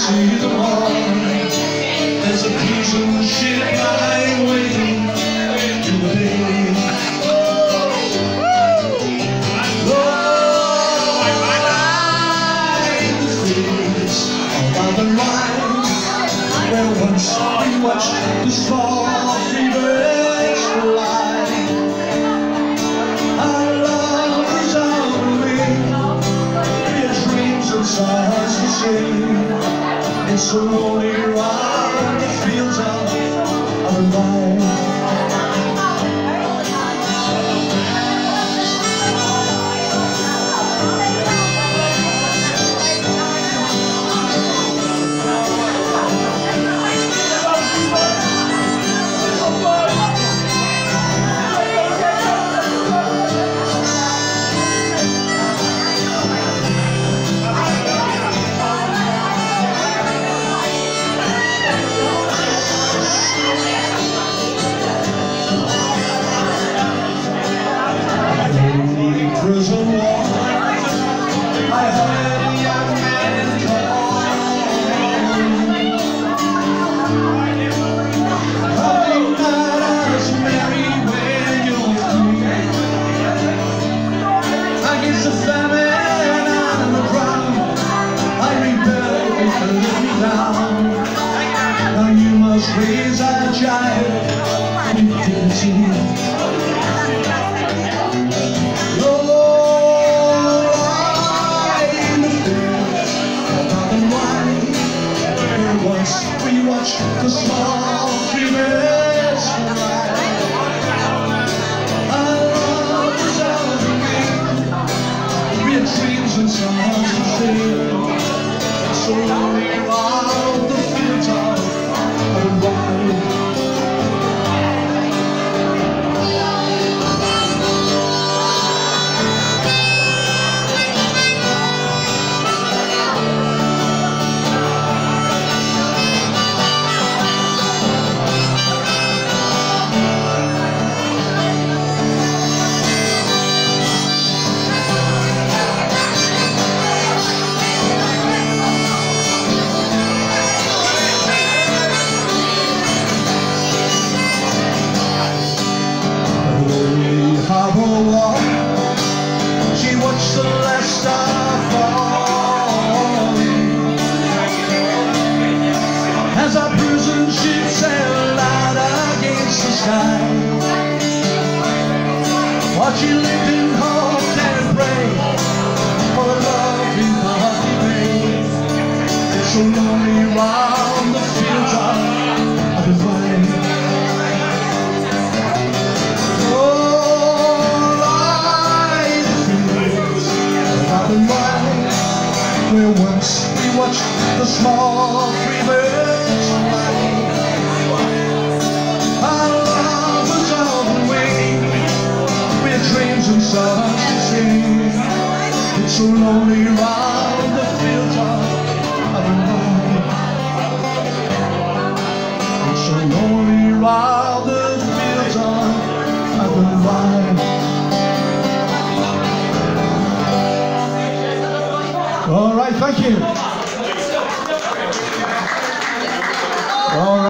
see the morning. There's a piece of shit lying waiting to pay. where once we watched the star fever It's you must raise a child with dignity. We watch the small females the sky. While she lived in hope and prayed for a love in Harvey Bay. It's so lonely round the fields of of the vine. Where once we watched the small free so lonely round the fields of Athenry It's so lonely round the fields of Athenry All right, thank you.